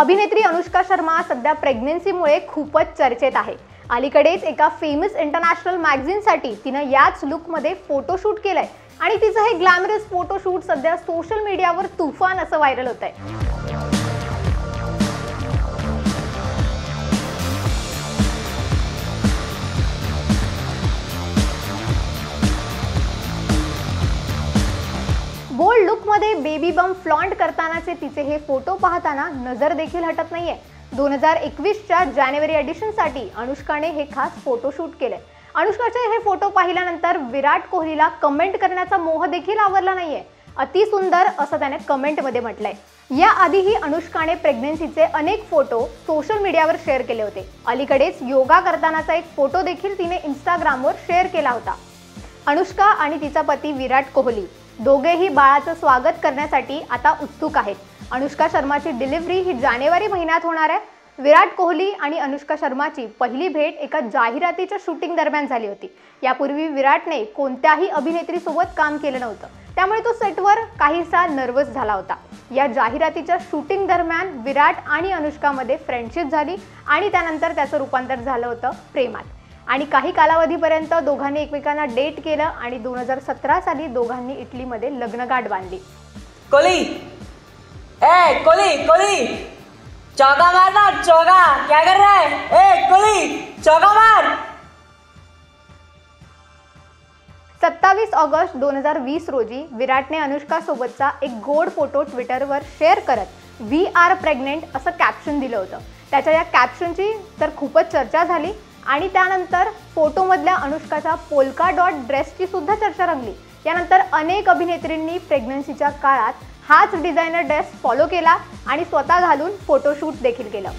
अभिनेत्री अनुष्का शर्मा सध्या प्रेग्नेन्सीमुळे खूपच चर्चेत आहे. अलीकडेच एका फेमस इंटरनॅशनल मॅगझिनसाठी तिनं याच लुकमध्ये फोटोशूट केलंय. आणि तिचं हे ग्लॅमरस फोटोशूट सध्या सोशल मीडियावर तुफान असं व्हायरल होत आहे लुकमध्ये बेबी बम फ्लॉन्ट करतानाचे तिचे हे फोटो पाहताना नजर देखील हटत नाहीये. दोन हजार एकवीसच्या जानेवारी एडिशनसाठी अनुष्काने हे खास फोटोशूट केले. अनुष्काचे हे फोटो पाहिल्यानंतर विराट कोहलीला कमेंट करण्याचा मोह देखील आवरला नाहीये. अति सुंदर असं त्याने कमेंटमध्ये म्हटलंय. याआधीही अनुष्काने प्रेग्नेन्सीचे अनेक फोटो सोशल मीडियावर शेअर केले होते. अलीकडेच योगा करतानाचा एक फोटो देखील तिने इंस्टाग्रामवर शेअर केला होता. अनुष्का आणि तिचा पती विराट कोहली. दोघेही बाळाचं स्वागत करण्यासाठी आता उत्सुक आहेत. अनुष्का शर्माची डिलिव्हरी ही जानेवारी महिन्यात होणार आहे. विराट कोहली आणि अनुष्का शर्माची पहिली भेट एका जाहिरातीच्या शूटिंग दरम्यान झाली होती. यापूर्वी विराटने कोणत्याही अभिनेत्रीसोबत काम केलं नव्हतं. त्यामुळे तो सेटवर काहीसा नर्वस झाला होता. या जाहिरातीच्या शूटिंग दरम्यान विराट आणि अनुष्कामध्ये फ्रेंडशिप झाली आणि त्यानंतर त्याचं रूपांतर झालं होतं प्रेमात. आणि काही कालावधीपर्यंत दोघांनी एकमेकांना डेट केलं आणि दोन हजार सतरा साली दोघांनी इटलीमध्ये लग्नगाठ बांधली. कोली! ए कोली कोली! चौका मारना चौका क्या कर रहा है? ए कोली चौका मार! सत्तावीस ऑगस्ट दोन हजार वीस रोजी विराटने अनुष्का सोबतचा एक गोड फोटो ट्विटरवर शेअर करत व्ही आर प्रेग्नेंट असं कॅप्शन दिलं होतं. त्याच्या या कॅप्शनची तर खूपच चर्चा झाली. आणि त्यानंतर फोटोमधल्या अनुष्काच्या पोलका डॉट ड्रेसची सुद्धा चर्चा रंगली. यानंतर अनेक अभिनेत्रींनी प्रेग्नन्सीच्या काळात हाच डिझायनर ड्रेस फॉलो केला आणि स्वतः घालून फोटोशूट देखील केलं.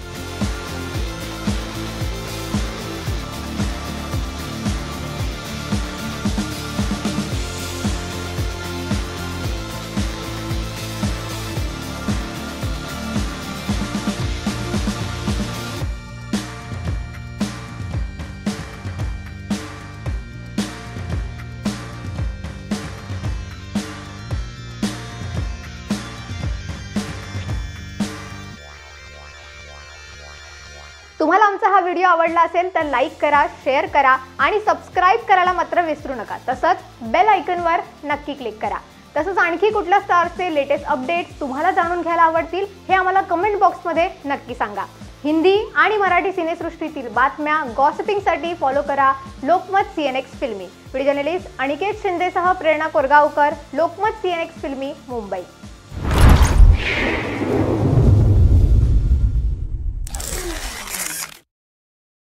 तुम्हाला आमचा हा व्हिडिओ आवडला असेल तर लाईक करा शेअर करा आणि सबस्क्राईब करायला मात्र विसरू नका. तसंच बेल आयकनवर नक्की क्लिक करा. तसंच आणखी कुठल्या स्टारचे लेटेस्ट अपडेट्स तुम्हाला जाणून घ्यायला आवडतील हे आम्हाला कमेंट बॉक्समध्ये नक्की सांगा. हिंदी आणि मराठी सिनेसृष्टीतील बातम्या गॉसिपिंगसाठी फॉलो करा. Lokmat C N X filmy. Video journalist Aniket शिंदेसह Prerna Korgaonkar. Lokmat C N X filmy Mumbai.